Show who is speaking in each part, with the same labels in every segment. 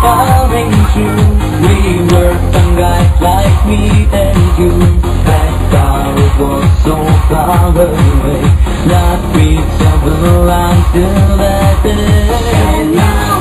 Speaker 1: following you We were tonight like me and you. That car was so far away. Not reachable till that day. And now.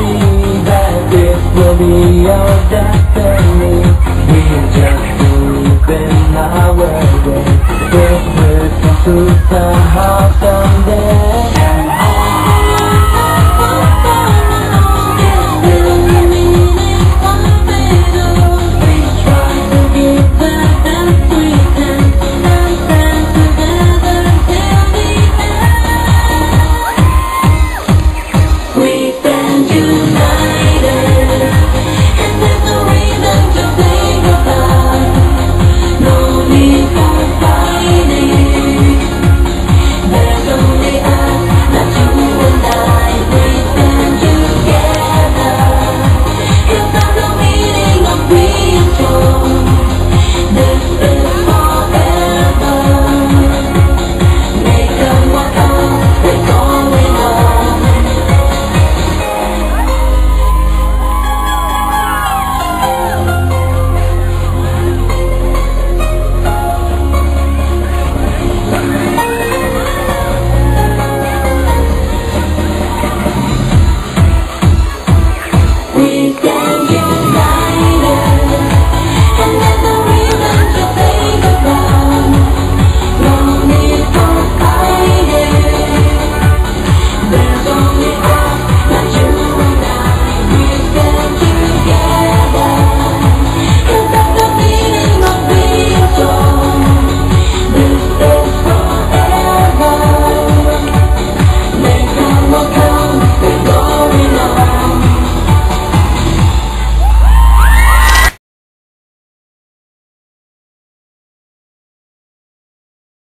Speaker 1: Reality that it will be our destiny. We our somehow someday.